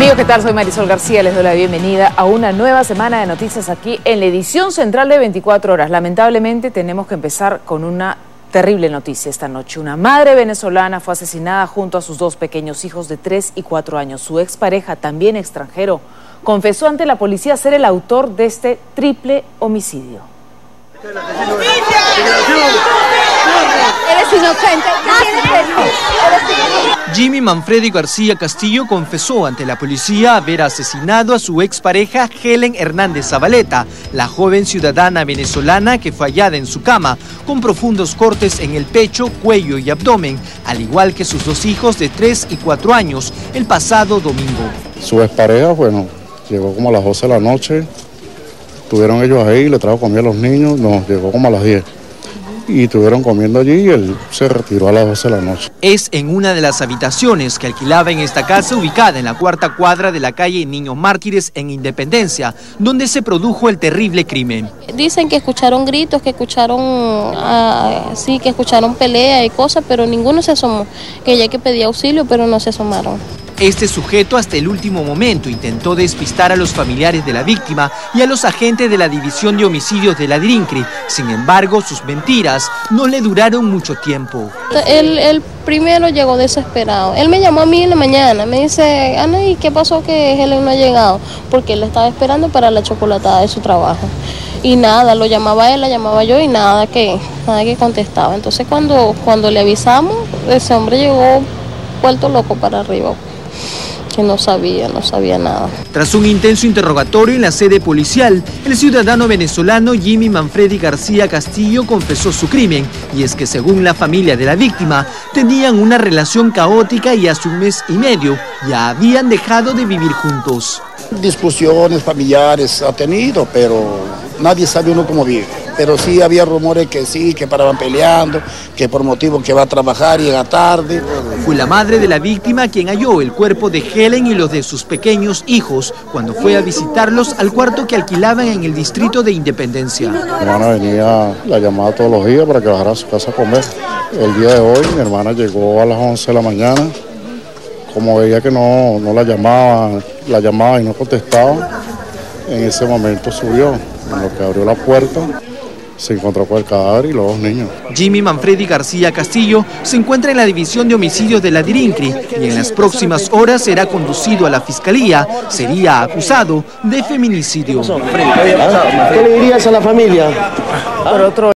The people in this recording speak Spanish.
Amigos, ¿qué tal? Soy Marisol García, les doy la bienvenida a una nueva semana de noticias aquí en la edición central de 24 horas. Lamentablemente tenemos que empezar con una terrible noticia esta noche. Una madre venezolana fue asesinada junto a sus dos pequeños hijos de 3 y 4 años. Su expareja, también extranjero, confesó ante la policía ser el autor de este triple homicidio. Eres inocente. Jimmy Manfredi García Castillo confesó ante la policía haber asesinado a su expareja Helen Hernández Zabaleta, la joven ciudadana venezolana que fue hallada en su cama con profundos cortes en el pecho, cuello y abdomen, al igual que sus dos hijos de 3 y 4 años el pasado domingo. Su expareja, bueno, llegó como a las 12 de la noche, estuvieron ellos ahí, le trajo comida a los niños, nos llegó como a las 10 y estuvieron comiendo allí y él se retiró a las 12 de la noche. Es en una de las habitaciones que alquilaba en esta casa ubicada en la cuarta cuadra de la calle Niños Mártires en Independencia, donde se produjo el terrible crimen. Dicen que escucharon gritos, que escucharon, ah, sí, que escucharon pelea y cosas, pero ninguno se asomó. Que ya que pedía auxilio, pero no se asomaron. Este sujeto hasta el último momento intentó despistar a los familiares de la víctima y a los agentes de la División de Homicidios de la DRINCRI. Sin embargo, sus mentiras no le duraron mucho tiempo. El, primero llegó desesperado. Él me llamó a mí en la mañana. Me dice, Ana, ¿y qué pasó que él no ha llegado? Porque él estaba esperando para la chocolatada de su trabajo. Y nada, lo llamaba él, la llamaba yo y nada que, nada que contestaba. Entonces cuando, cuando le avisamos, ese hombre llegó vuelto loco para arriba que no sabía, no sabía nada. Tras un intenso interrogatorio en la sede policial, el ciudadano venezolano Jimmy Manfredi García Castillo confesó su crimen, y es que según la familia de la víctima, tenían una relación caótica y hace un mes y medio ya habían dejado de vivir juntos. Discusiones familiares ha tenido, pero nadie sabe uno cómo vive pero sí había rumores que sí, que paraban peleando, que por motivo que va a trabajar y llega tarde. Fue la madre de la víctima quien halló el cuerpo de Helen y los de sus pequeños hijos cuando fue a visitarlos al cuarto que alquilaban en el distrito de Independencia. Mi hermana venía la llamada todos los días para que bajara a su casa a comer. El día de hoy mi hermana llegó a las 11 de la mañana, como veía que no, no la llamaba, la llamaba y no contestaba, en ese momento subió, en lo que abrió la puerta se encontró con el cadáver y los dos niños. Jimmy Manfredi García Castillo se encuentra en la División de Homicidios de la DIRINCRI y en las próximas horas será conducido a la Fiscalía. Sería acusado de feminicidio. ¿Qué le dirías a la familia? Por otro